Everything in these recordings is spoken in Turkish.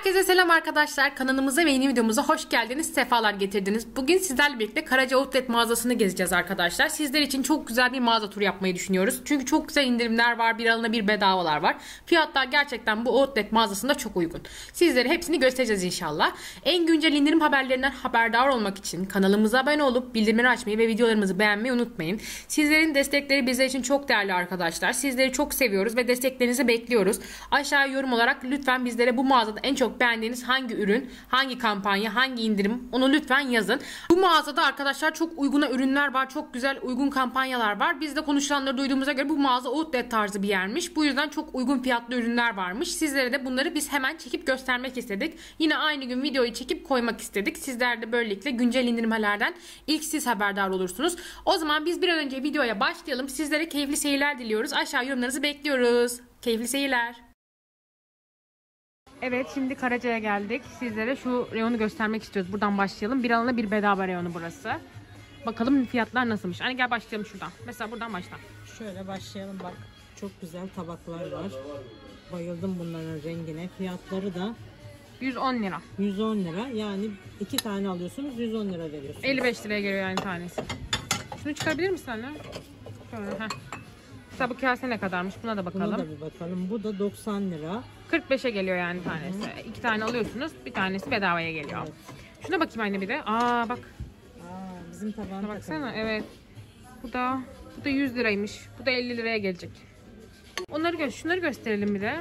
Herkese selam arkadaşlar. Kanalımıza ve yeni videomuza hoş geldiniz. Sefalar getirdiniz. Bugün sizlerle birlikte Karaca Outlet mağazasını gezeceğiz arkadaşlar. Sizler için çok güzel bir mağaza turu yapmayı düşünüyoruz. Çünkü çok güzel indirimler var. Bir alına bir bedavalar var. Fiyatlar gerçekten bu Outlet mağazasında çok uygun. Sizlere hepsini göstereceğiz inşallah. En güncel indirim haberlerinden haberdar olmak için kanalımıza abone olup bildirimleri açmayı ve videolarımızı beğenmeyi unutmayın. Sizlerin destekleri bizler için çok değerli arkadaşlar. Sizleri çok seviyoruz ve desteklerinizi bekliyoruz. Aşağıya yorum olarak lütfen bizlere bu mağazada en çok beğendiğiniz hangi ürün, hangi kampanya, hangi indirim onu lütfen yazın. Bu mağazada arkadaşlar çok uyguna ürünler var. Çok güzel uygun kampanyalar var. Biz de konuşulanları duyduğumuza göre bu mağaza outlet tarzı bir yermiş. Bu yüzden çok uygun fiyatlı ürünler varmış. Sizlere de bunları biz hemen çekip göstermek istedik. Yine aynı gün videoyu çekip koymak istedik. Sizler de böylelikle güncel indirimlerden ilk siz haberdar olursunuz. O zaman biz bir an önce videoya başlayalım. Sizlere keyifli seyirler diliyoruz. Aşağı yorumlarınızı bekliyoruz. Keyifli seyirler. Evet şimdi Karaca'ya geldik. Sizlere şu reyonu göstermek istiyoruz. Buradan başlayalım. Bir alana bir bedava reyonu burası. Bakalım fiyatlar nasılmış. Hani gel başlayalım şuradan. Mesela buradan başla. Şöyle başlayalım bak. Çok güzel tabaklar var. Bayıldım bunların rengine. Fiyatları da 110 lira. 110 lira. Yani iki tane alıyorsunuz 110 lira veriyorsunuz. 55 liraya geliyor yani tanesi. Şunu çıkarabilir misin anne? Şöyle, heh. Mesela bu kase ne kadarmış? Buna da Buna bakalım. da bir bakalım. Bu da 90 lira. 45'e geliyor yani tanesi. İki tane alıyorsunuz. Bir tanesi bedavaya geliyor. Şuna bakayım anne bir de. Aa bak. Aa, bizim Şuna baksana. takımı. Evet. Bu da bu da 100 liraymış. Bu da 50 liraya gelecek. Onları gö şunları gösterelim bir de.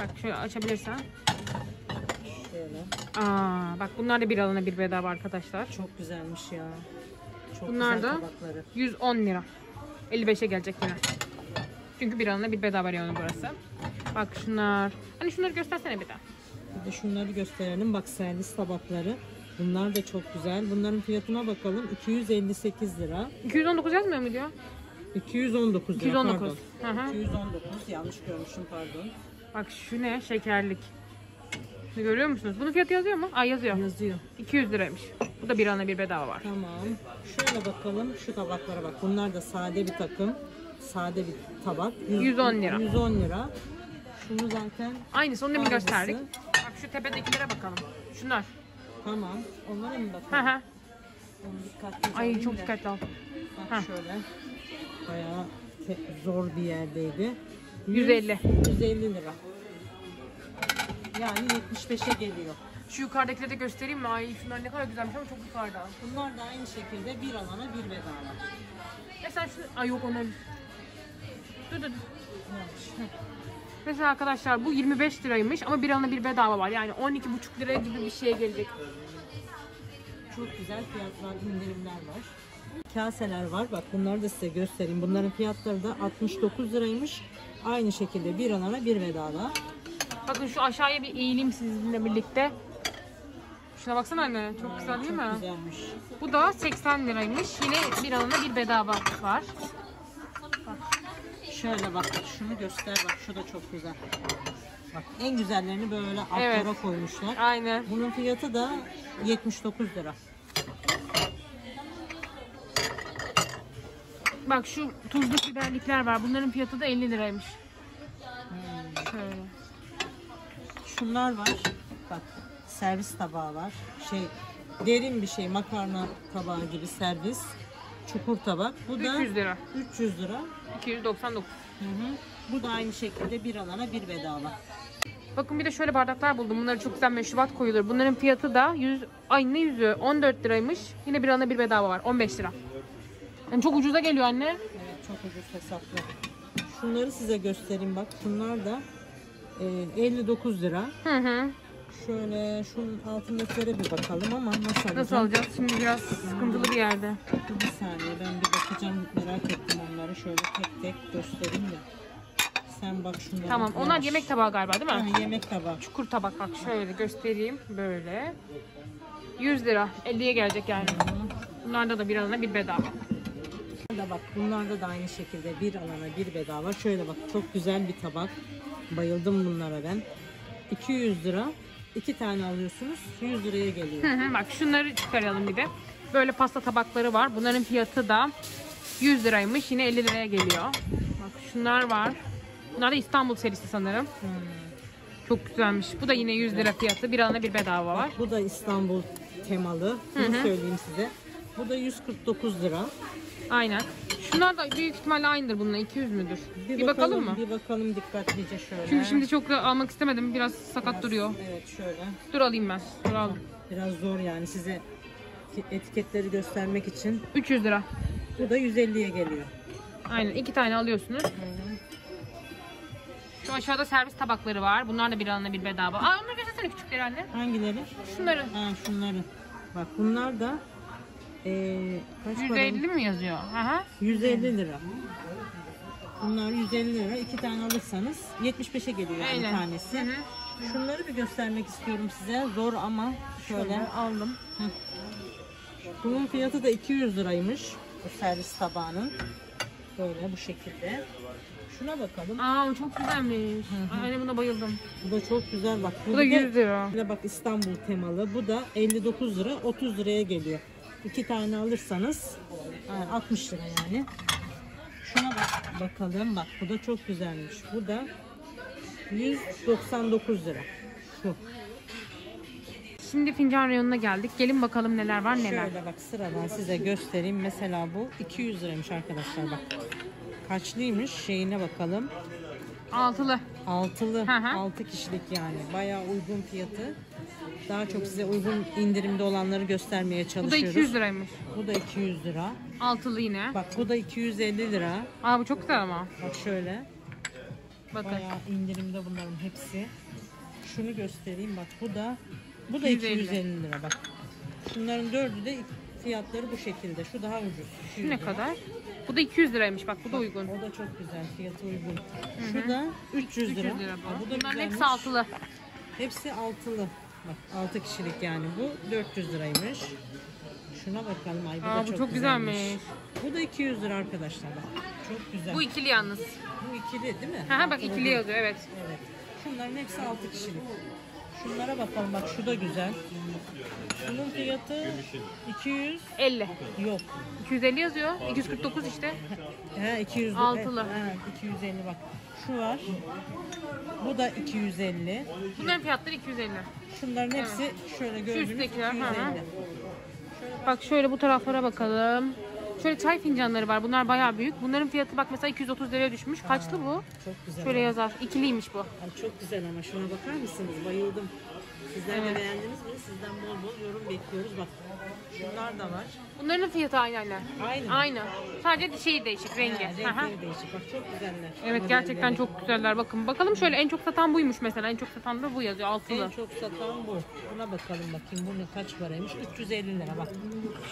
Bak şöyle açabilirsen. Şöyle. Aa bak bunlar da bir alana bir bedava arkadaşlar. Çok güzelmiş ya. Çok Bunlar güzel da- tabakları. 110 lira. 55'e gelecek yine. Çünkü bir alana bir bedava reyonu burası. Bak şunlar. Hani şunları göstersene bir de. Bir de şunları gösterelim. Bak servis tabakları. Bunlar da çok güzel. Bunların fiyatına bakalım. 258 lira. 219 yazmıyor mu diyor? 219 lira 219. pardon. Hı hı. 219 yanlış görmüşüm pardon. Bak şu ne? Şekerlik. Bunu görüyor musunuz? Bunun fiyatı yazıyor mu? Ay yazıyor. Yazıyor. 200 liraymış. Bu da bir alana bir bedava var. Tamam. Şöyle bakalım şu tabaklara bak. Bunlar da sade bir takım. Sade bir tabak. Yüz- 110 lira. 110 lira. Şunu zaten Aynısı onu demin Aynısı. gösterdik. Bak şu tepedekilere bakalım. Şunlar. tamam. Onlara mı Hı bakalım? hı. Dikkatlice Ay çok dikkatli ol. Bak Heh. şöyle. Bayağı zor bir yerdeydi. 150. 150 lira. Yani 75'e geliyor. Şu yukarıdakileri de göstereyim mi? Ay şunlar ne kadar güzelmiş ama çok yukarıda. Bunlar da aynı şekilde bir alana bir bedava. Mesela şu... Ay yok onlar. Dur dur dur. Mesela arkadaşlar bu 25 liraymış ama bir alana bir bedava var. Yani 12,5 lira gibi bir şeye gelecek. Çok güzel fiyatlar, indirimler var. Kaseler var. Bak bunları da size göstereyim. Bunların fiyatları da 69 liraymış. Aynı şekilde bir alana bir bedava. Bakın şu aşağıya bir eğileyim sizinle birlikte. Şuna baksana anne. Çok güzel değil Çok mi? güzelmiş. Bu da 80 liraymış. Yine bir alana bir bedava var. Şöyle bak şunu göster bak şu da çok güzel. Bak en güzellerini böyle altlara Evet. koymuşlar. Aynen. Bunun fiyatı da 79 lira. Bak şu tuzlu biberlikler var. Bunların fiyatı da 50 liraymış. Şöyle. Şunlar var. Bak servis tabağı var. Şey derin bir şey makarna tabağı gibi servis. Çukur tabak. Bu da 300 lira. 300 lira. 299. Hı hı. Bu da aynı şekilde bir alana bir bedava. Bakın bir de şöyle bardaklar buldum. Bunları çok güzel meşrubat koyulur. Bunların fiyatı da 100 ay ne yüzü 14 liraymış. Yine bir alana bir bedava var. 15 lira. Yani çok ucuza geliyor anne. Evet çok ucuz hesaplı. Şunları size göstereyim bak. Bunlar da e, 59 lira. Hı hı. Şöyle şunun altındakilere bir bakalım ama nasıl alacağım? Nasıl alacağız? Şimdi biraz sıkıntılı bir yerde. Bir saniye ben bir bakacağım merak ettim onları. Şöyle tek tek göstereyim de. Sen bak şunlara. Tamam. Onlar Yavaş. yemek tabağı galiba değil mi? Ha, yemek tabağı. Çukur tabak bak şöyle göstereyim. Böyle. 100 lira. 50'ye gelecek yani. Bunlarda da bir alana bir bedava. Da bak bunlarda da aynı şekilde bir alana bir bedava. Şöyle bak çok güzel bir tabak. Bayıldım bunlara ben. 200 lira. iki tane alıyorsunuz. 100 liraya geliyor. Hı hı, Bak şunları çıkaralım bir de. Böyle pasta tabakları var. Bunların fiyatı da 100 liraymış. Yine 50 liraya geliyor. Bak şunlar var. Bunlar da İstanbul serisi sanırım. Çok güzelmiş. Bu da yine 100 lira fiyatı. Bir alana bir bedava var. Bu da İstanbul temalı. Bunu söyleyeyim size. Bu da 149 lira. Aynen. Şunlar da büyük ihtimalle aynıdır bununla. 200 müdür? Bir, bakalım, mı? Bir bakalım dikkatlice şöyle. Çünkü şimdi çok da almak istemedim. Biraz sakat duruyor. Evet şöyle. Dur alayım ben. Dur al. Biraz zor yani size etiketleri göstermek için. 300 lira. Bu da 150'ye geliyor. Aynen. iki tane alıyorsunuz. Şu aşağıda servis tabakları var. Bunlar da bir alana bir bedava. Aa onları göstersene küçükleri anne. Hangileri? Şunları. Ha şunları. Bak bunlar da eee kaç para? 150 mi yazıyor? Aha. 150 lira. Bunlar 150 lira. İki tane alırsanız 75'e geliyor yani Aynen. tanesi. Hı hı. Şunları bir göstermek istiyorum size. Zor ama şöyle aldım. Hı. Bunun fiyatı da 200 liraymış. Bu servis tabağının. Böyle bu şekilde. Şuna bakalım. Aa çok güzelmiş. Aynen buna bayıldım. Bu da çok güzel bak. Bu da bir de- 100 lira. Bir de bak İstanbul temalı. Bu da 59 lira 30 liraya geliyor. İki tane alırsanız ha, 60 lira yani. Şuna bak bakalım bak bu da çok güzelmiş. Bu da 199 lira. Şu. Şimdi fincan reyonuna geldik. Gelin bakalım neler var neler. Şöyle bak sıradan size göstereyim. Mesela bu 200 liraymış arkadaşlar bak. Kaçlıymış şeyine bakalım. Altılı. Altılı, Hı hı. altı kişilik yani. Bayağı uygun fiyatı. Daha çok size uygun indirimde olanları göstermeye Bu da çalışıyoruz. 200 liraymış. Bu da 200 lira. Altılı yine. Bak bu da 250 lira. Aa bu çok güzel ama. Bak şöyle. Bakın. Bayağı indirimde bunların hepsi. Şunu göstereyim bak bu da bu da 250. 250 lira bak. Şunların dördü de fiyatları bu şekilde. Şu daha ucuz. Şu 200 ne lira. kadar? Bu da 200 liraymış bak bu da uygun. O da çok güzel. Fiyatı uygun. Şu da 300 lira. 300 lira bu. bu da Bunların güzelmiş. hepsi altılı. Hepsi altılı. Bak 6 kişilik yani bu 400 liraymış. Şuna bakalım ay bu Aa da bu çok, çok güzelmiş. Bu da 200 lira arkadaşlar bak. Çok güzel. Bu ikili yalnız. Bu ikili değil mi? Ha bak ikili yazıyor evet. Evet. Şunların hepsi 6 kişilik. Şunlara bakalım bak şu da güzel. Bunun fiyatı 200 50. yok. 250 yazıyor. 249 işte. He 200 Altılı. He, 250 bak. Şu var. Bu da 250. Bunların fiyatları 250. Şunların hepsi şöyle gördüğünüz üsttekiler, hı hı. 250. Bak şöyle bu taraflara bakalım. Şöyle çay fincanları var. Bunlar bayağı büyük. Bunların fiyatı bak mesela 230 liraya düşmüş. Kaçlı bu? Çok güzel. Şöyle yazar. İkiliymiş bu. Ay çok güzel ama şuna bakar mısınız? Bayıldım. Sizler de beğendiniz mi? Sizden bol bol yorum bekliyoruz. Bak şunlar da var. Bunların fiyatı aynı aynı. Aynı. Aynı. Sadece şeyi değişik rengi. Ha, Aha. renkleri değişik. Bak çok güzeller. Evet Modelleri. gerçekten çok güzeller. Bakın bakalım şöyle en çok satan buymuş mesela. En çok satan da bu yazıyor En altılı. çok satan bu. Buna bakalım bakayım bu ne kaç paraymış? 350 lira bak.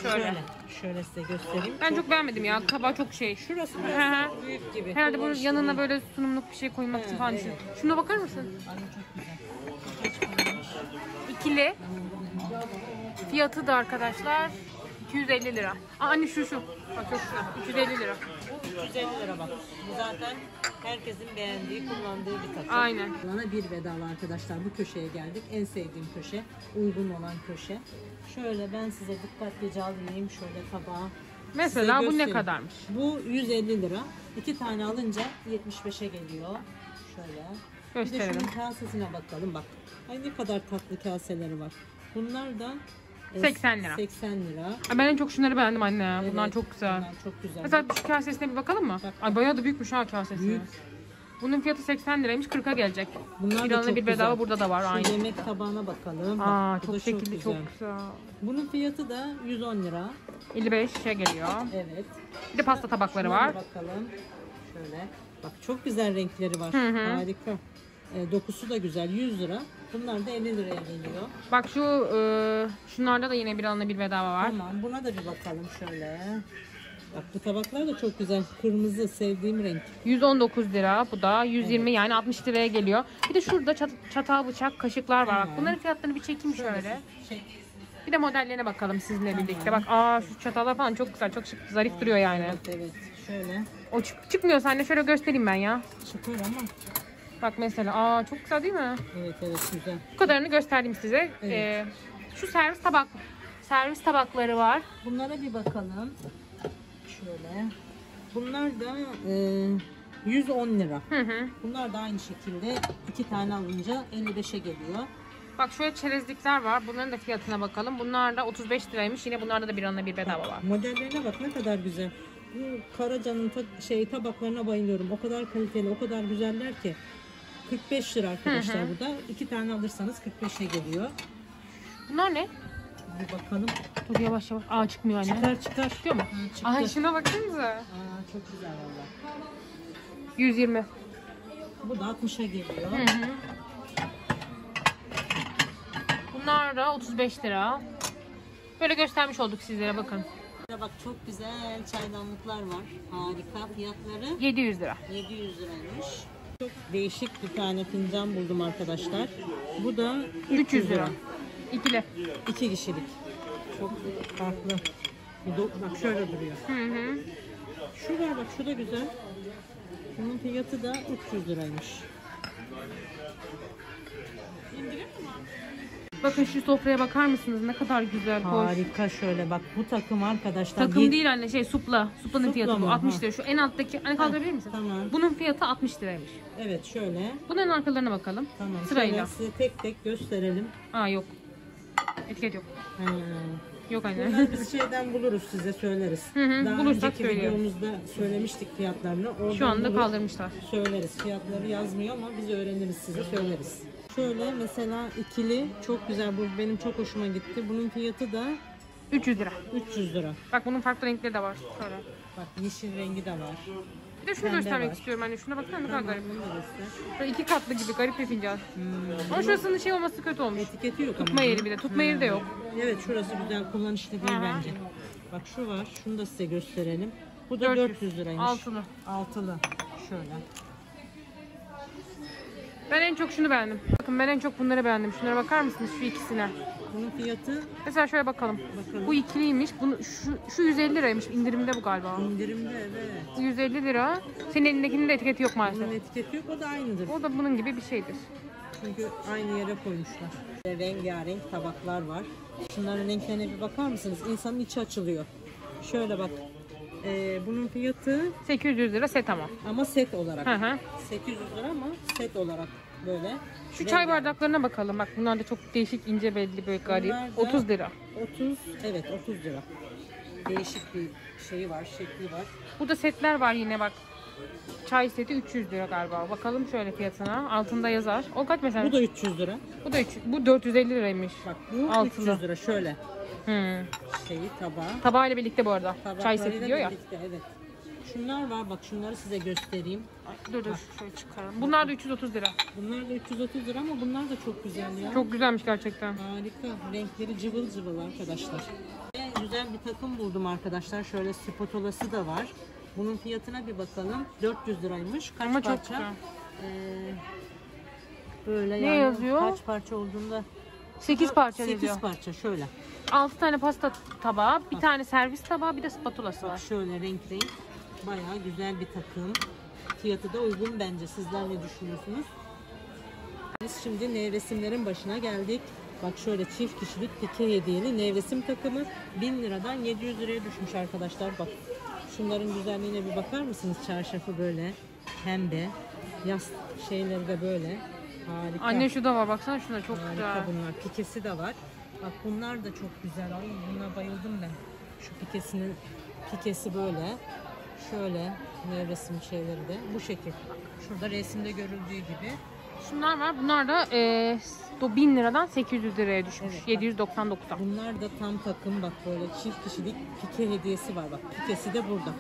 Şöyle. Şöyle. Şöyle size göstereyim. Ben çok beğenmedim ya. Kabağı çok şey. Şurası Hı hı. biraz büyük gibi. Herhalde bunun Kullanışlı yanına böyle sunumluk bir şey koymak için falan düşün. Şuna bakar mısın? Ay çok güzel. Kaç paraymış? İkili. Fiyatı da arkadaşlar 250 lira. Aa, anne şu şu. Bak çok güzel. 250 lira. Bu 350 lira bak. Bu zaten herkesin beğendiği, kullandığı bir takım. Aynen. Bana bir bedava arkadaşlar. Bu köşeye geldik. En sevdiğim köşe. Uygun olan köşe. Şöyle ben size dikkatlice alayım. Şöyle tabağı. Mesela bu ne kadarmış? Bu 150 lira. İki tane alınca 75'e geliyor. Şöyle. Bir de Gösterelim. şunun kasesine bakalım bak. Ay ne kadar tatlı kaseleri var. Bunlar da 80 lira. 80 lira. Ay, Ben en çok şunları beğendim anne. ya. Bunlar Evet, çok güzel. Bunlar çok güzel. Mesela şu kasesine bir bakalım mı? Bak. Ay bayağı da büyükmüş ha kasesi. Büyük. Bunun fiyatı 80 liraymış 40'a gelecek. Bunlar çok bir bedava güzel. burada da var Şu aynı. yemek tabağına bakalım. Bak, Aa bu çok şekilli çok güzel. güzel. Bunun fiyatı da 110 lira. 55 şey geliyor. Evet. Bir de pasta tabakları Şuna var. bakalım. Şöyle. Bak çok güzel renkleri var. Hı hı. Harika. E, dokusu da güzel. 100 lira. Bunlar da 50 liraya geliyor. Bak şu e, şunlarda da yine bir alana bir bedava var. Tamam. Buna da bir bakalım şöyle. Bak bu tabaklar da çok güzel. Kırmızı sevdiğim renk. 119 lira bu da 120 yani 60 liraya geliyor. Bir de şurada çat- çatal bıçak kaşıklar var. Bak Tamam. bunların fiyatlarını bir çekeyim şöyle. Şey, Bir de modellerine bakalım sizinle birlikte. Bak aa şu çatallar falan çok güzel çok şık zarif duruyor yani. evet evet. Şöyle. O çık çıkmıyorsa anne şöyle göstereyim ben ya. Çıkıyor ama. Bak mesela aa çok güzel değil mi? Evet evet güzel. Bu kadarını gösterdim size. Evet. Ee, şu servis tabak servis tabakları var. Bunlara bir bakalım. Şöyle. Bunlar da e, 110 lira. Hı hı. Bunlar da aynı şekilde iki tane alınca 55'e geliyor. Bak şöyle çerezlikler var. Bunların da fiyatına bakalım. Bunlar da 35 liraymış. Yine bunlarda da bir anla bir bedava var. Modellerine bak ne kadar güzel. Bu Karaca'nın ta- şey tabaklarına bayılıyorum. O kadar kaliteli, o kadar güzeller ki. 45 lira arkadaşlar burada. İki tane alırsanız 45'e geliyor. Bunlar ne? Bir bakalım. Dur yavaş yavaş. Aa çıkmıyor anne. Çıkar çıkar. Çıkıyor mu? Ha, çıktı. Ay şuna baksanıza. Aa, çok güzel valla. 120. Bu da 60'a geliyor. Hı hı. Bunlar da 35 lira. Böyle göstermiş olduk sizlere bakın. Bak çok güzel çaydanlıklar var. Harika. Fiyatları 700 lira. 700 liraymış. Çok değişik bir tane fincan buldum arkadaşlar. Bu da 300 lira. İkili. İki kişilik. Çok farklı. Bu bak şöyle duruyor. Hı hı. Şu var bak şu da güzel. Bunun fiyatı da 300 liraymış. Bakın şu sofraya bakar mısınız? Ne kadar güzel, hoş. Harika şöyle bak bu takım arkadaşlar. Takım değil anne şey supla. Suplanın Supla fiyatı bu. mı? 60 Ha. lira. Şu en alttaki hani kaldırabilir misin? Tamam. Bunun fiyatı 60 liraymış. Evet şöyle. Bunların arkalarına bakalım. Tamam. Sırayla. Şöyle size tek tek gösterelim. Aa yok. Etiket yok. Ha. Yok anne. Bunları biz şeyden buluruz size söyleriz. Hı hı, Daha bulursak önceki söylüyor. videomuzda söylemiştik fiyatlarını. Oradan Şu anda bulur, kaldırmışlar. Söyleriz. Fiyatları yazmıyor ama biz öğreniriz size söyleriz. Şöyle mesela ikili çok güzel. Bu benim çok hoşuma gitti. Bunun fiyatı da 300 lira. 300 lira. Bak bunun farklı renkleri de var. Şöyle. Bak yeşil rengi de var. Bir de şunu Pembe göstermek var. istiyorum anne. Şuna baksana ne kadar garip. Bunu da göster. Böyle iki katlı gibi garip bir fincan. Hmm. Ama şurasının şey olması kötü olmuş. Etiketi yok ama. Tutma yeri bir de. Tutma yeri de yok. Evet şurası güzel kullanışlı değil Aha. bence. Bak şu var. Şunu da size gösterelim. Bu da 400. 400, liraymış. Altılı. Altılı. Şöyle. Ben en çok şunu beğendim. Bakın ben en çok bunları beğendim. Şunlara bakar mısınız şu ikisine? Bunun fiyatı Mesela şöyle bakalım. Bakalım. Bu ikiliymiş. Bunu şu, şu 150 liraymış. İndirimde bu galiba. indirimde evet. Bu 150 lira. Senin elindekinin de etiketi yok maalesef. Bunun etiketi yok o da aynıdır. O da bunun gibi bir şeydir. Çünkü aynı yere koymuşlar. Ve rengarenk tabaklar var. Şunların renklerine bir bakar mısınız? İnsanın içi açılıyor. Şöyle bak. Ee, bunun fiyatı 800 lira set ama. ama set olarak. Hı hı. 800 lira ama set olarak böyle. Şu çay bardaklarına bakalım. Bak bunlar da çok değişik ince belli böyle garip. Bunlar da- 30 lira. 30 evet 30 lira. Değişik bir şeyi var, şekli var. Burada setler var yine bak. Çay seti 300 lira galiba. Bakalım şöyle fiyatına. Altında yazar. O kaç mesela? Bu da 300 lira. bu da 3 bu 450 liraymış. Bak bu Altılı. 300 lira şöyle Hmm. şeyi tabağı. Tabağıyla birlikte bu arada. Çay Tabaklarıyla seti diyor ya. birlikte, evet. Şunlar var bak şunları size göstereyim. Dur dur şöyle çıkaralım. Bunlar da 330 lira. Bunlar da 330 lira ama bunlar da çok güzel ya. Çok güzelmiş gerçekten. Harika. Renkleri cıvıl cıvıl arkadaşlar. Ve güzel bir takım buldum arkadaşlar. Şöyle spatolası da var. Bunun fiyatına bir bakalım. 400 liraymış. Kaç Ama çok güzel. Ee, böyle Ne yani yazıyor? kaç parça olduğunda 8 parça 8 yazıyor. parça şöyle. 6 tane pasta tabağı, bir tane servis tabağı, bir de spatulası Bak var. şöyle renk renk. Bayağı güzel bir takım. Fiyatı da uygun bence. Sizler ne düşünüyorsunuz? Biz şimdi nevresimlerin başına geldik. Bak şöyle çift kişilik pike hediyeli nevresim takımı 1000 liradan 700 liraya düşmüş arkadaşlar. Bak şunların güzelliğine bir bakar mısınız? Çarşafı böyle pembe. Yaz şeyleri de böyle. Harika. Anne şu da var baksana şuna çok Harika güzel. bunlar. Pikesi de var. Bak bunlar da çok güzel. Ay buna bayıldım ben. Şu pikesinin pikesi böyle. Şöyle nevresim şeyleri de bu şekil. Şurada resimde görüldüğü gibi. Şunlar var. Bunlar da e, 1000 liradan 800 liraya düşmüş. Evet, bak. 799'dan. Bunlar da tam takım bak böyle çift kişilik pike hediyesi var bak. Pikesi de burada.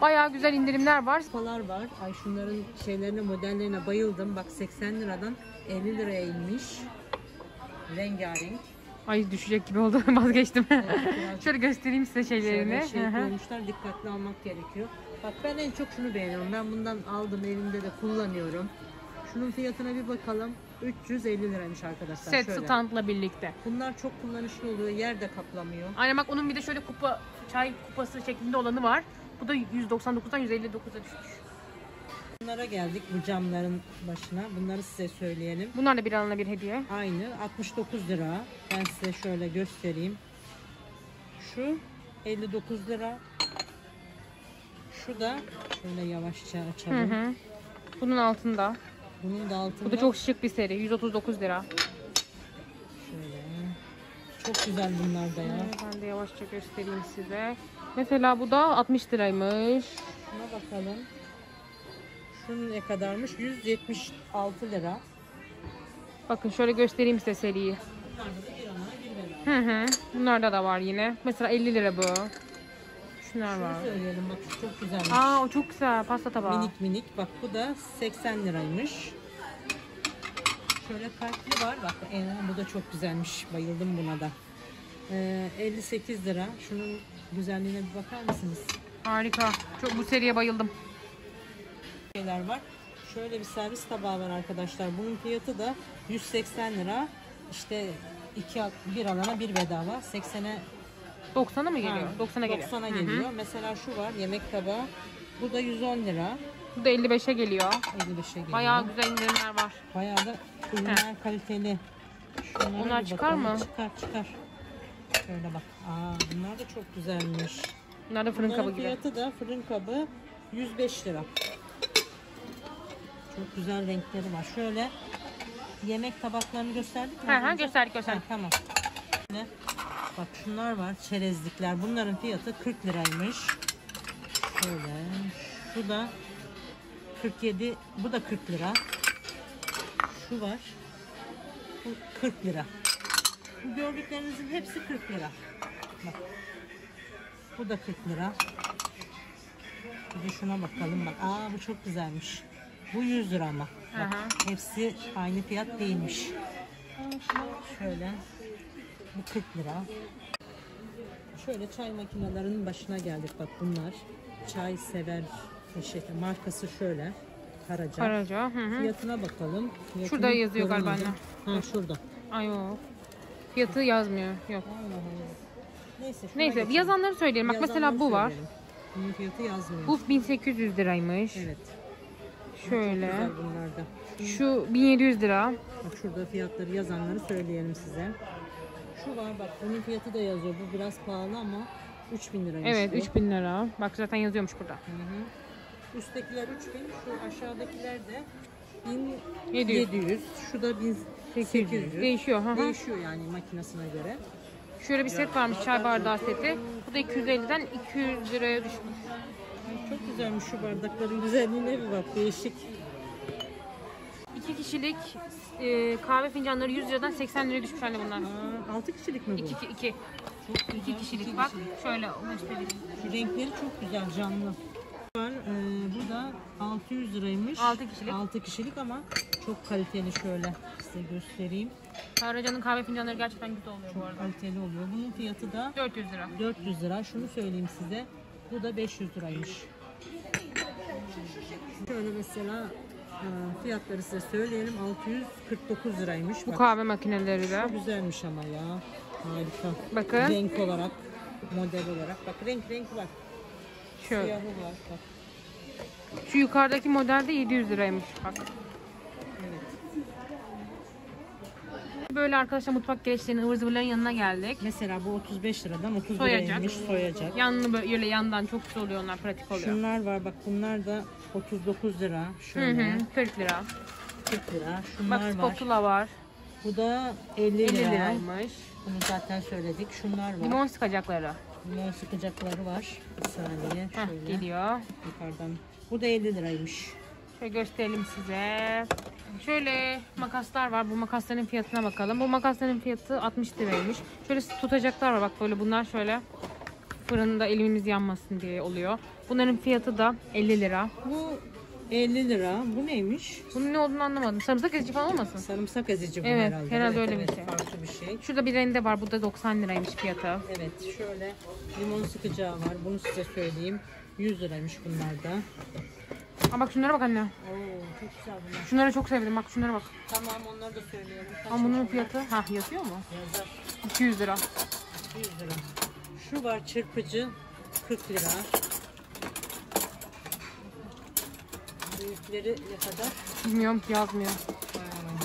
Bayağı güzel indirimler var. Kupalar var. Ay şunların şeylerine modellerine bayıldım. Bak 80 liradan 50 liraya inmiş. Rengarenk. Ay düşecek gibi oldu. Vazgeçtim. biraz- Şöyle göstereyim size şeylerini. Şöyle şey koymuşlar dikkatli almak gerekiyor. Bak ben en çok şunu beğeniyorum. Ben bundan aldım elimde de kullanıyorum. Şunun fiyatına bir bakalım. 350 liraymış arkadaşlar. Set şöyle. standla birlikte. Bunlar çok kullanışlı oluyor. Yer de kaplamıyor. Aynen bak onun bir de şöyle kupa çay kupası şeklinde olanı var. Bu da 199'dan 159'a düşmüş. Bunlara geldik bu camların başına. Bunları size söyleyelim. Bunlar da bir alana bir hediye. Aynı 69 lira. Ben size şöyle göstereyim. Şu 59 lira. Şu da şöyle yavaşça Hı açalım. hı. Bunun altında. Bunun da altında Bu da çok şık bir seri. 139 lira. şöyle. Çok güzel bunlar da ya. Ben de yavaşça göstereyim size. Mesela bu da 60 liraymış. Şuna bakalım. Şunun ne kadarmış? 176 lira. Bakın şöyle göstereyim size seriyi. Hı hı. Bunlarda da var yine. Mesela 50 lira bu. Şunlar var. Şunu söyleyelim bak şu çok güzelmiş. Aa o çok güzel pasta tabağı. Minik minik. Bak bu da 80 liraymış. Şöyle kalpli var. Bak e, bu da çok güzelmiş. Bayıldım buna da. Ee, 58 lira. Şunun güzelliğine bir bakar mısınız? Harika. Çok bu seriye bayıldım. Şeyler var. Şöyle bir servis tabağı var arkadaşlar. Bunun fiyatı da 180 lira. İşte iki bir alana bir bedava. 80'e 90'a mı geliyor? Ha, 90'a geliyor. 90'a Hı hı. geliyor. Mesela şu var yemek tabağı. Bu da 110 lira. Bu da 55'e geliyor. 55'e geliyor. Bayağı güzel indirimler var. Bayağı da ürünler kaliteli. Şunlara Onlar çıkar mı? Çıkar çıkar. Şöyle bak. Aa, bunlar da çok güzelmiş. Bunlar da fırın Bunların kabı gibi. fiyatı da fırın kabı 105 lira. Çok güzel renkleri var. Şöyle yemek tabaklarını gösterdik mi? Hı hı önce? gösterdik Ha, gösterdik. tamam. Şöyle, Bak şunlar var. Çerezlikler. Bunların fiyatı 40 liraymış. Şöyle. Şu da 47. Bu da 40 lira. Şu var. Bu 40 lira. Bu gördüklerinizin hepsi 40 lira. Bak. Bu da 40 lira. Bir de şuna bakalım bak. Aa bu çok güzelmiş. Bu 100 lira ama. Bak, Aha. hepsi aynı fiyat değilmiş. Şöyle. Bu 40 lira. Şöyle çay makinelerinin başına geldik bak bunlar. Çay sever şey, markası şöyle. Karaca. Karaca. Hı hı. Fiyatına bakalım. Fiyatını Şurada yazıyor galiba görmedim. Ha şurada. Ay yok. Fiyatı yazmıyor. Yok. Allah Allah. Neyse. Neyse geçelim. yazanları söyleyelim. Bak mesela bu var. Bunun fiyatı yazmıyor. Bu 1800 liraymış. Evet. Şöyle. Güzel bunlarda. Şu 1700 lira. Bak şurada fiyatları yazanları söyleyelim size. Şu var bak bunun fiyatı da yazıyor. Bu biraz pahalı ama 3000 liraymış Evet bu. 3000 lira. Bak zaten yazıyormuş burada. Hı hı. Üsttekiler 3000, şu aşağıdakiler de 700. 1700. Şu da 1800. Değişiyor. Hı hı. Değişiyor yani makinesine göre. Şöyle bir set varmış çay bardağı seti. Bu da 250'den 200 liraya düşmüş. Çok güzelmiş şu bardakların güzelliğine bir bak. Değişik. İki kişilik e, kahve fincanları 100 liradan 80 liraya düşmüş anne bunlar. Aa, 6 kişilik mi bu? 2 2 Çok güzel. İki kişilik İki bak. Şöyle göstereyim. Şu renkleri çok güzel canlı. Var, e, bu da 600 liraymış. Altı kişilik. 6 kişilik ama çok kaliteli şöyle size göstereyim. Karaca'nın kahve fincanları gerçekten güzel oluyor bu Çok arada. kaliteli oluyor. Bunun fiyatı da 400 lira. 400 lira. Şunu söyleyeyim size. Bu da 500 liraymış. Şöyle mesela e, fiyatları size söyleyelim. 649 liraymış. Bu Bak, kahve makineleri de. güzelmiş ama ya. Harika. Bakın. Renk olarak, model olarak. Bak renk renk var. Şöyle. Siyahı var. Bak. Şu yukarıdaki model de 700 liraymış bak. Evet. Böyle arkadaşlar mutfak gereçlerinin ıvır zıvırların yanına geldik. Mesela bu 35 liradan 30 Soyacak. liraymış. Soyacak. Yanını böyle yandan çok güzel oluyor onlar pratik oluyor. Şunlar var bak bunlar da 39 lira. Hı Şöyle hı 40 lira. 40 lira. Bak Şunlar var. spatula var. Bu da 50 50 lira. liraymış. Bunu zaten söyledik. Şunlar var. Limon sıkacakları. Limon sıkacakları var. Bir saniye. Heh, Şöyle geliyor. yukarıdan. Bu da 50 liraymış. Şöyle gösterelim size. Şöyle makaslar var. Bu makasların fiyatına bakalım. Bu makasların fiyatı 60 liraymış. Şöyle tutacaklar var. Bak böyle bunlar şöyle fırında elimiz yanmasın diye oluyor. Bunların fiyatı da 50 lira. Bu 50 lira. Bu neymiş? Bunun ne olduğunu anlamadım. Sarımsak ezici falan olmasın? Sarımsak ezici bu Evet, herhalde. herhalde öyle bir evet, şey. Farklı bir şey. Şurada bir rende var. Bu da 90 liraymış fiyatı. Evet şöyle limon sıkacağı var. Bunu size söyleyeyim. 100 liraymış bunlar da. Aa bak şunlara bak anne. Oo çok güzel bunlar. Şunları çok sevdim. Bak şunlara bak. Tamam onları da söyleyelim. Kaç Ama bunun fiyatı ha yazıyor mu? Yazar. 200 lira. 100 lira. Şu var çırpıcı 40 lira. Büyükleri ne kadar? Bilmiyorum ki yazmıyor.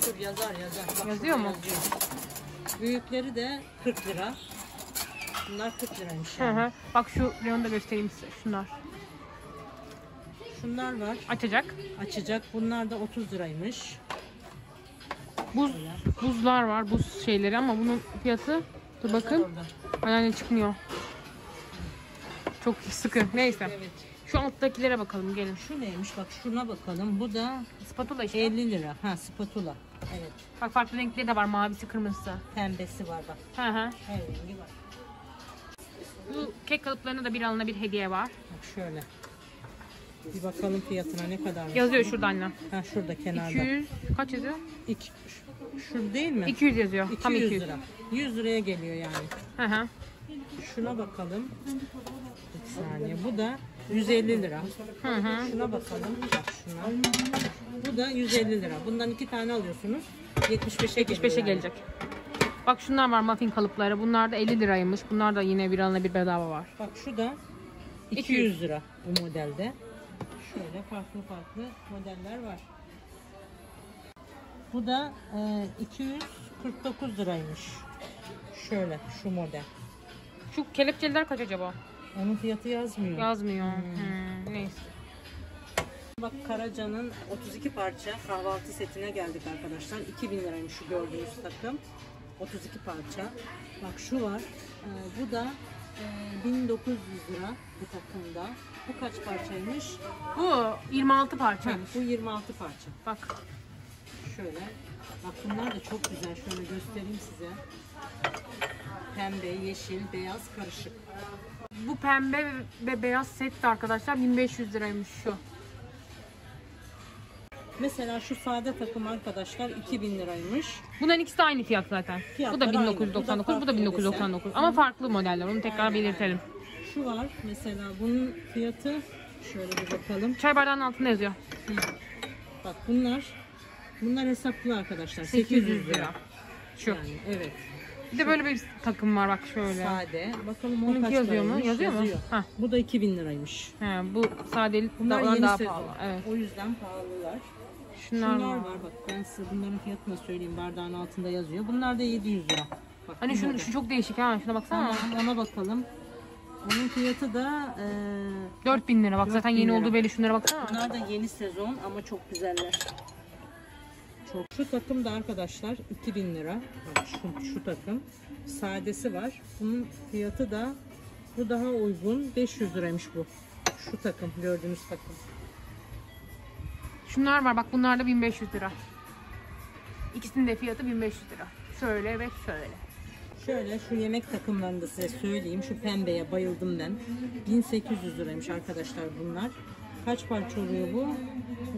Dur yazar yazar. Bak Yazıyor mu? yazıyor. Büyükleri de 40 lira. Bunlar 40 liraymış Hı yani. hı. Bak şu reyonu da göstereyim size. Şunlar. Şunlar var. Açacak. Açacak. Bunlar da 30 liraymış. Buz buzlar var, buz şeyleri ama bunun fiyatı dur bakın. Yani çıkmıyor. Çok sıkı. Neyse. Evet. Şu alttakilere bakalım gelin. Şu neymiş? Bak şuna bakalım. Bu da Spatula işte. 50 lira. Ha spatula. Evet. Bak farklı renkleri de var. Mavisi, kırmızısı. Pembesi var bak. Hı hı. Her rengi var. Bu kek kalıplarına da bir alına bir hediye var. Bak şöyle. Bir bakalım fiyatına ne kadar. Yazıyor şurada anne. Ha şurada kenarda. 200 kaç yazıyor? İki, şu- değil mi? 200 yazıyor. 200 Tam 200. lira. 100 liraya geliyor yani. Hı hı. Şuna bakalım. Bir saniye. Bu da 150 lira. Hı hı. Şuna bakalım. Bak şuna. Bu da 150 lira. Bundan iki tane alıyorsunuz. 75'e 75'e geliyor yani. gelecek. Bak şunlar var muffin kalıpları. Bunlar da 50 liraymış. Bunlar da yine bir alına bir bedava var. Bak şu da 200 lira bu modelde. Şöyle farklı farklı modeller var. Bu da e, 249 liraymış. Şöyle şu model. Şu kelepçeliler kaç acaba? Onun fiyatı yazmıyor. Yazmıyor. Hmm, neyse. Bak Karaca'nın 32 parça kahvaltı setine geldik arkadaşlar. 2000 liraymış şu gördüğünüz takım. 32 parça. Bak şu var. Ee, bu da 1900 lira bu takımda. Bu kaç parçaymış? Bu 26 Ha, parçaymış. bu 26 parça. Bak. Şöyle. Bak bunlar da çok güzel. Şöyle göstereyim size. Pembe, yeşil, beyaz karışık. Bu pembe ve beyaz set de arkadaşlar 1500 liraymış şu. Mesela şu sade takım arkadaşlar 2000 liraymış. Bunların ikisi de aynı fiyat zaten. bu Fiyatlar da aynı. 1999, Bu bu da da 1999. Ama farklı modeller. Onu tekrar belirtelim. Şu var mesela bunun fiyatı şöyle bir bakalım. Çay bardağının altında yazıyor. Bak bunlar bunlar hesaplı arkadaşlar. 800 lira. Şu. Yani evet. Bir de böyle bir takım var bak şöyle. Sade. Bakalım o kaç yazıyor mu? Yazıyor mu? Hah. Bu da 2000 liraymış. He, bu sadelik Bunlar daha, daha pahalı. Evet. O yüzden pahalılar. Şunlar, Şunlar var. var bak ben size bunların fiyatını da söyleyeyim. Bardağın altında yazıyor. Bunlar da 700 lira. Bak, Hani bu şu, çok değişik ha. Şuna baksana. Tamam ona bakalım. Onun fiyatı da eee 4000 lira bak zaten 4000 yeni lira. olduğu belli şunlara baksana. Bunlar da yeni sezon ama çok güzeller. Çok. Şu takım da arkadaşlar 2000 lira. Bak şu, şu takım. Sadesi var. Bunun fiyatı da bu daha uygun. 500 liraymış bu. Şu takım gördüğünüz takım. Şunlar var bak bunlar da 1500 lira. İkisinin de fiyatı 1500 lira. Şöyle ve şöyle. Şöyle şu yemek takımlarını da size söyleyeyim. Şu pembeye bayıldım ben. 1800 liraymış arkadaşlar bunlar. Kaç parça oluyor bu?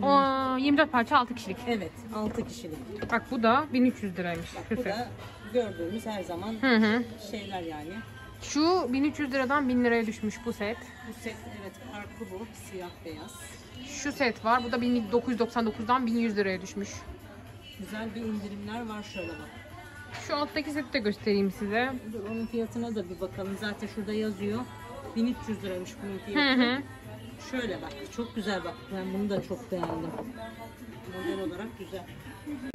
O 24 parça 6 kişilik. Evet 6 kişilik. Bak bu da 1300 liraymış. Bu Süper. da gördüğümüz her zaman Hı hı. şeyler yani. Şu 1300 liradan 1000 liraya düşmüş bu set. Bu set evet farklı bu. Siyah beyaz. Şu set var. Bu da 1999'dan 1100 liraya düşmüş. Güzel bir indirimler var şöyle bak. Şu alttaki seti de göstereyim size. Dur onun fiyatına da bir bakalım. Zaten şurada yazıyor. 1300 liraymış bunun Hı fiyatı. hı. Şöyle bak. Çok güzel bak. Ben bunu da çok beğendim. Model olarak güzel.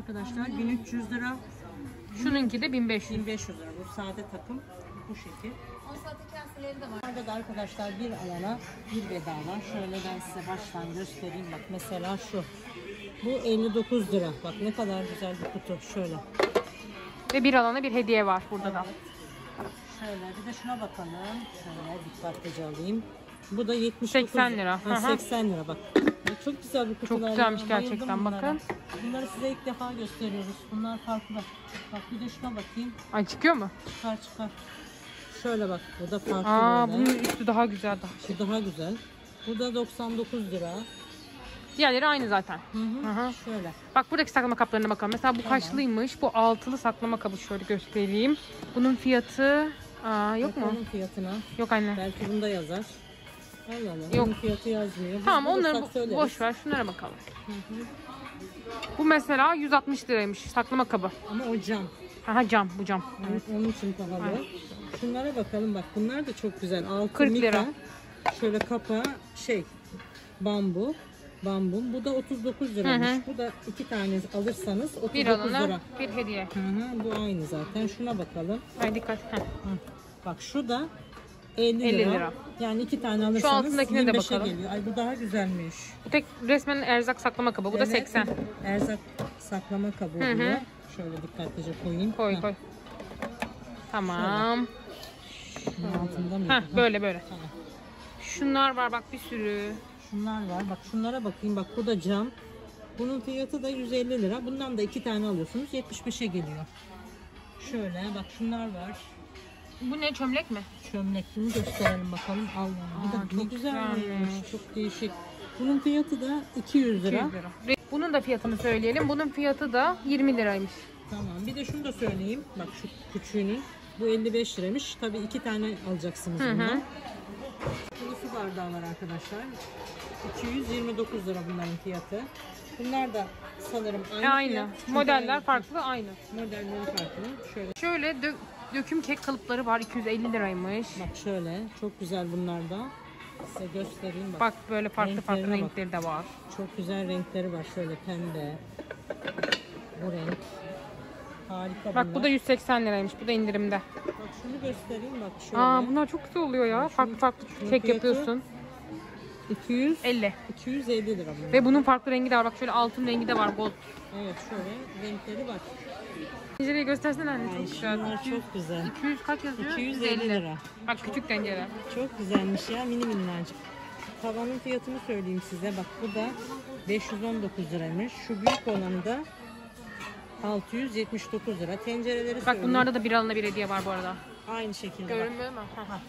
Arkadaşlar 1300 lira, Şununki de 1500. 1500 lira. Bu sade takım. Bu şekil. Burada da arkadaşlar bir alana bir bedava. Şöyle ben size baştan göstereyim. Bak mesela şu. Bu 59 lira. Bak ne kadar güzel bir kutu. Şöyle. Ve bir alana bir hediye var burada da. Şöyle bir de şuna bakalım. Şöyle dikkatlice alayım. Bu da 79 80 lira. Ha, Hı hı. 80 lira bak. Çok güzel bir kutular. güzelmiş ya. gerçekten, bunlara. bakın. Bunları size ilk defa gösteriyoruz. Bunlar farklı. Bak bir de şuna bakayım. Ay çıkıyor mu? Çıkar çıkar. Şöyle bak. Bu da farklı Aa böyle. bunun üstü daha güzel daha. Bu daha güzel. Bu da 99 lira. Diğerleri aynı zaten. Hı hı. Hı hı. Şöyle. Bak buradaki saklama kaplarına bakalım. Mesela bu kaçlıymış? Bu altılı saklama kabı şöyle göstereyim. Bunun fiyatı Aa, yok mu? Onun fiyatına. Yok anne. Belki bunda yazar. Allah Allah. Yok. Fiyatı yazmıyor. Biz Tamam onları bulursak bo- söyleriz. boş ver. Şunlara bakalım. Bu mesela 160 liraymış saklama kabı. Ama o cam. Aha cam bu cam. Onun- Onun için pahalı. Şunlara bakalım bak bunlar da çok güzel. Altı 40 mika. lira. Şöyle kapağı şey bambu. Bambu. Bu da 39 liraymış. Hı hı. Bu da iki tane alırsanız 39 Bir lira. bir hediye. Hı hı, bu aynı zaten. Şuna bakalım. Ay dikkat. Heh. Hı. Bak şu da 50 lira. 50 lira. Yani iki tane alırsanız altındakine de 25'e bakalım. geliyor. Ay bu daha güzelmiş. Bu tek resmen erzak saklama kabı. Bu da Evet. 80. Erzak saklama kabı Hı hı. Şöyle dikkatlice koyayım. Koy Heh, koy. Tamam. Şunun altında mı? Heh, böyle böyle. Tamam. Şunlar var bak bir sürü. Şunlar var. Bak şunlara bakayım. Bak bu da cam. Bunun fiyatı da 150 lira. Bundan da iki tane alıyorsunuz. 75'e geliyor. Şöyle bak şunlar var. Bu ne çömlek mi? Çömlekini gösterelim bakalım. Allah bu da Aa, çok güzelmiş. güzelmiş. Çok değişik. Bunun fiyatı da 200 lira. 200 lira. Bunun da fiyatını söyleyelim. Bunun fiyatı da 20 liraymış. Tamam. Bir de şunu da söyleyeyim. Bak şu küçüğünü. Bu 55 liraymış. Tabii iki tane alacaksınız Hı hı. bundan. Burada su bardağı var arkadaşlar. 229 lira bunların fiyatı. Bunlar da sanırım aynı. Aynı. fiyat. Modeller aynı- farklı aynı. Modelleri farklı. Şöyle Şöyle dö- döküm kek kalıpları var 250 liraymış. bak şöyle. Çok güzel bunlar da. Size göstereyim bak. Bak böyle farklı farklı Renklerine bak. renkleri de var. Çok güzel renkleri var. Şöyle pembe. Bu renk. Harika Bak bunlar. bu da 180 liraymış. Bu da indirimde. Bak şunu göstereyim bak şöyle. Aa bunlar çok güzel oluyor ya. Farklı farklı kek yapıyorsun. 200 50. 250 lira bunlar. Ve bunun farklı rengi de var. Bak şöyle altın rengi de var. Gold. Evet şöyle renkleri var. Tencereyi göstersene anne. Ay Çok güzel. şunlar 200, çok güzel. 200 kaç yazıyor? 250 lira. Bak küçük tencere. Çok güzelmiş ya mini minnacık. Tavanın fiyatını söyleyeyim size. Bak bu da 519 liraymış. Şu büyük olanı da 679 lira. Tencereleri Bak söyleyeyim. bunlarda da bir alına bir hediye var bu arada. aynı şekilde. Görünmüyor mu?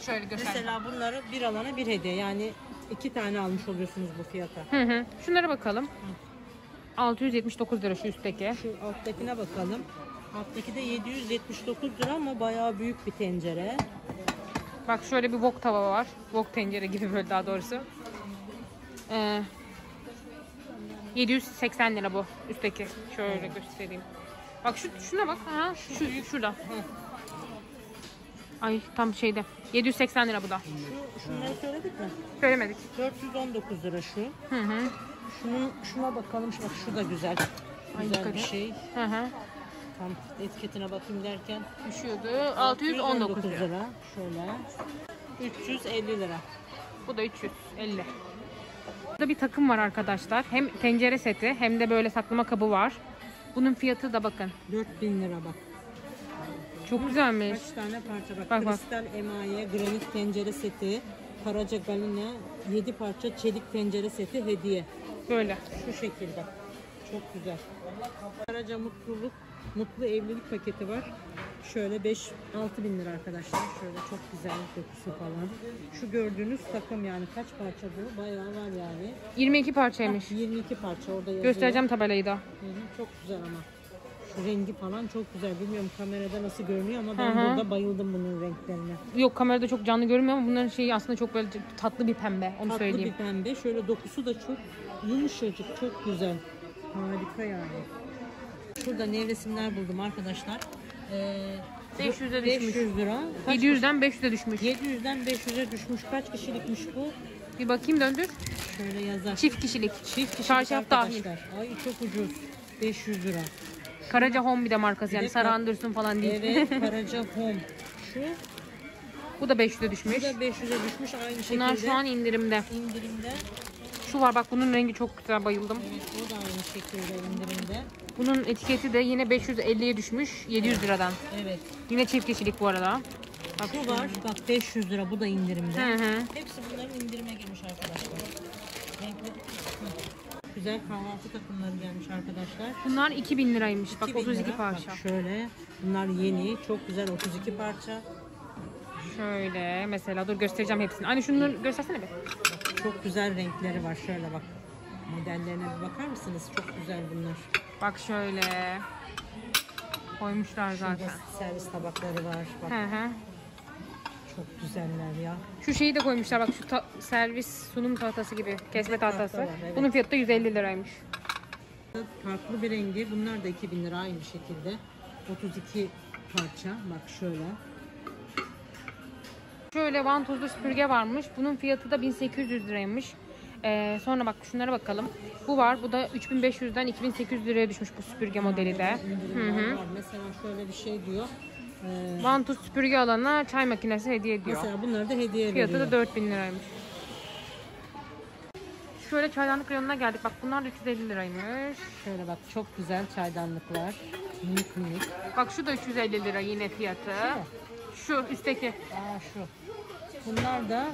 Şöyle göster. Mesela bunları bir alana bir hediye. Yani iki tane almış oluyorsunuz bu fiyata. Hı hı. Şunlara bakalım. 679 lira şu üstteki. Şu alttakine bakalım. Alttaki de 779 lira ama bayağı büyük bir tencere. Bak şöyle bir wok tava var. Wok tencere gibi böyle daha doğrusu. Ee, 780 lira bu üstteki. Şöyle göstereyim. Bak şu şuna bak. Ha, şu şurada. Ay tam şeyde. 780 lira bu da. Şu, şunları söyledik mi? Söylemedik. 419 lira şu. Hı hı. Şunun şuna bakalım. Bak şu da güzel. Ay, Güzel bir şey. Hı hı. Tam etiketine bakayım derken. Düşüyordu. 619 lira. lira. Şöyle. 350 lira. Bu da 350. Burada bir takım var arkadaşlar. Hem tencere seti hem de böyle saklama kabı var. Bunun fiyatı da bakın. 4000 lira bak. Çok güzelmiş. Kaç tane parça bak. Bak, bak. Kristal emaye, granit tencere seti, karaca galina, 7 parça çelik tencere seti hediye. Böyle. Şu şekil bak. Çok güzel. Karaca mutluluk, mutlu evlilik paketi var. Şöyle 5 6 bin lira arkadaşlar. Şöyle çok güzel dokusu falan. Şu gördüğünüz takım yani kaç parça bu? Bayağı var yani. 22 parçaymış. 22 parça orada yazıyor. Göstereceğim tabelayı da. Hı hı, çok güzel ama. Şu rengi falan çok güzel. Bilmiyorum kamerada nasıl görünüyor ama ben Hı hı. burada bayıldım bunun renklerine. Yok kamerada çok canlı görünmüyor ama bunların şeyi aslında çok böyle tatlı bir pembe. Onu Tatlı söyleyeyim. bir pembe. Şöyle dokusu da çok yumuşacık, çok güzel. Harika yani. Şurada nevresimler buldum arkadaşlar. Ee, 500'e düşmüş. 500 lira. Kaç 700'den 500'e düşmüş. 700'den 500'e düşmüş. Kaç kişilikmiş bu? Bir bakayım döndür. Şöyle yazar. Çift kişilik. Çift kişilik Çarşaf dahil. arkadaşlar. Ay çok ucuz. 500 lira. Karaca Home bir de markası yani de Sarı Anderson falan değil. Evet, Karaca Home. Şu Bu da 500'e düşmüş. Bu da 500'e düşmüş aynı şekilde. Bunlar şu an indirimde. indirimde. Şu var bak bunun rengi çok güzel bayıldım. Evet o da aynı şekilde indirimde. Bunun etiketi de yine 550'ye düşmüş 700 liradan. Evet. Yine çift kişilik bu arada. Bak Şu var bak 500 lira bu da indirimde. Hı hı. Hepsi bunların indirime girmiş arkadaşlar. Renkli. Güzel kahvaltı takımları gelmiş arkadaşlar. Bunlar 2000 liraymış. Bak 2000 32 lira. parça. Bak şöyle. Bunlar yeni. Çok güzel 32 parça. Şöyle mesela dur göstereceğim hepsini. Anne şunu göstersene bir. Çok güzel renkleri var. Şöyle bak. Modellerine bir bakar mısınız? Çok güzel bunlar. Bak şöyle. Koymuşlar zaten. Burada servis tabakları var. Bak Hı hı. çok güzeller ya. Şu şeyi de koymuşlar bak şu ta- servis sunum tahtası gibi kesme tahtası. var, evet. Bunun fiyatı da 150 liraymış. Farklı bir rengi. Bunlar da 2000 lira aynı şekilde. 32 parça. Bak şöyle. Şöyle vantuzlu süpürge varmış. Bunun fiyatı da 1800 liraymış. Ee, sonra bak şunlara bakalım. Bu var. Bu da 3500'den 2800 liraya düşmüş bu süpürge modeli de. Hı hı. Mesela şöyle bir şey diyor. Ee, Vantuz süpürge alana çay makinesi hediye ediyor. mesela bunları da hediye Fiyatı veriyor. da 4000 liraymış. Şöyle çaydanlık reyonuna geldik. Bak bunlar da 350 liraymış. Şöyle bak çok güzel çaydanlıklar. Minik minik. Bak şu da 350 lira yine fiyatı. Şu üstteki. Aa şu. Bunlar da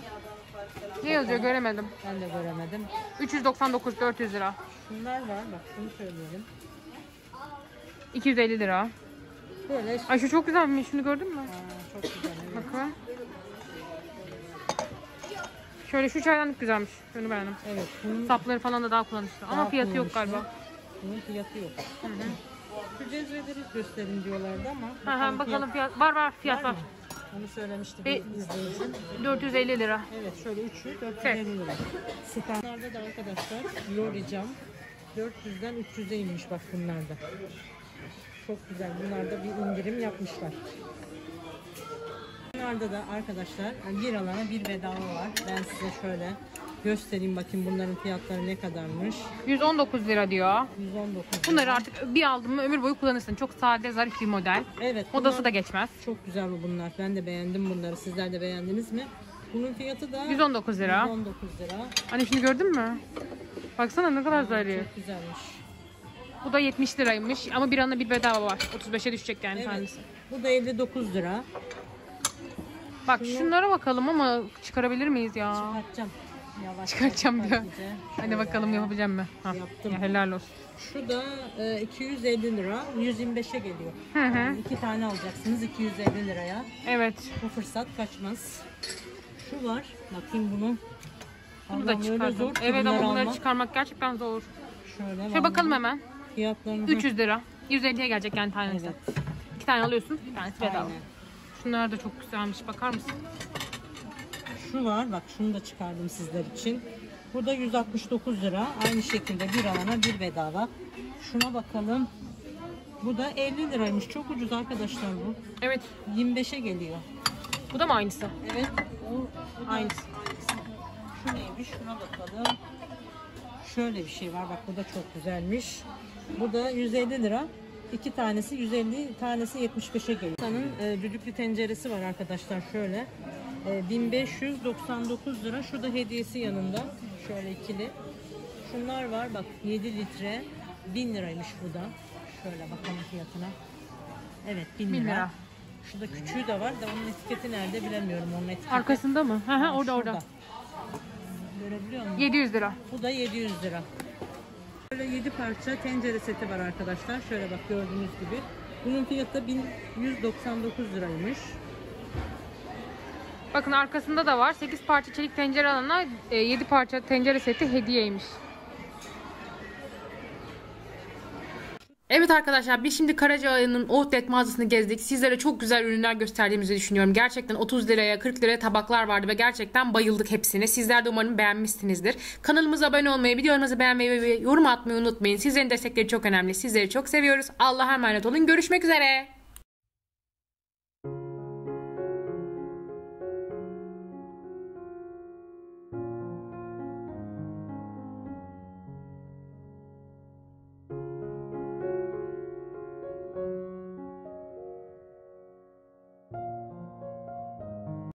Ne yazıyor göremedim. ben de göremedim. 399 400 lira. Şunlar var bak şunu söyleyelim. 250 lira. Böyle Ay şu çok güzelmiş. Şunu gördün mü? Aa, çok güzel. evet. Bakın. Şöyle şu çaydanlık güzelmiş. Şunu beğendim. Evet. Bunun, Sapları falan da daha kullanışlı. Ama Daha fiyatı yok kullanışlı. galiba. bunun fiyatı yok. Şu cezveleri gösterin diyorlardı ama. Ha ha bakalım fiyat. Var var fiyat var. mı? Onu söylemişti Ve- bir izleyicim. 450 lira. Evet şöyle üçü 450 lira. Standlarda da arkadaşlar Lori cam 400'den 300'e inmiş bak bunlarda. Çok güzel. Bunlarda bir indirim yapmışlar. Bunlarda da arkadaşlar yani bir alana bir bedava var. Ben size şöyle göstereyim bakayım bunların fiyatları ne kadarmış. 119 lira diyor. 119 lira. Bunları artık bir aldım mı ömür boyu kullanırsın. Çok sade, zarif bir model. Evet. Odası bunlar da geçmez. Çok güzel bu bunlar. Ben de beğendim bunları. Sizler de beğendiniz mi? Bunun fiyatı da 119 lira. 119 lira. Anne şunu gördün mü? Baksana ne kadar zarif. Çok güzelmiş. Bu da 70 liraymış ama bir anda bir bedava var. 35'e düşecek yani Evet. tanesi. Bu da 59 lira. Bak şunlara bakalım ama çıkarabilir miyiz ya? Çıkartacağım. Yavaş yavaş diyor. Hadi bakalım yapabileceğim mi? Ha. Yaptım. Ya helal olsun. Şu da e, 250 lira. 125'e geliyor. Hı hı. Yani iki tane alacaksınız 250 liraya. Evet. Bu fırsat kaçmaz. Şu var. Bakayım bunu. Bunu da çıkardım. Evet ama bunları almak. çıkarmak gerçekten zor. Şöyle, Şöyle bakalım hemen. Fiyatlarını. 300 lira. 150'ye gelecek yani tanesi. Evet. İki tane alıyorsun. Bir tanesi bedava. Aynen. Şunlar da çok güzelmiş. Bakar mısın? Şu var. Bak şunu da çıkardım sizler için. Bu da 169 lira. Aynı şekilde bir alana bir bedava. Şuna bakalım. Bu da 50 liraymış. Çok ucuz arkadaşlar bu. Evet. 25'e geliyor. Bu da mı aynısı? Evet. O, bu da Aynısı. Şu neymiş? Şuna bakalım. Şöyle bir şey var. Bak bu da çok güzelmiş. Bu da 150 lira. İki tanesi 150, tanesi 75'e geliyor. Sanın e, düdüklü tenceresi var arkadaşlar şöyle. E, 1599 lira. Şu da hediyesi yanında. Şöyle ikili. Şunlar var bak 7 litre. 1000 liraymış bu da. Şöyle bakalım fiyatına. Evet 1000 1000 lira. lira. Şurada küçüğü de var da onun etiketi nerede bilemiyorum. Onun etiketi. Arkasında mı? Hı hı orada orada. Görebiliyor musun? 700 lira. Bu da 700 lira. Böyle 7 parça tencere seti var arkadaşlar. Şöyle bak gördüğünüz gibi. Bunun fiyatı da 1199 liraymış. Bakın arkasında da var. 8 parça çelik tencere alana 7 parça tencere seti hediyeymiş. Evet arkadaşlar biz şimdi Karacaoğlan'ın Outlet mağazasını gezdik. Sizlere çok güzel ürünler gösterdiğimizi düşünüyorum. Gerçekten 30 liraya 40 liraya tabaklar vardı ve gerçekten bayıldık hepsine. Sizler de umarım beğenmişsinizdir. Kanalımıza abone olmayı, videolarımızı beğenmeyi ve yorum atmayı unutmayın. Sizlerin destekleri çok önemli. Sizleri çok seviyoruz. Allah'a emanet olun. Görüşmek üzere.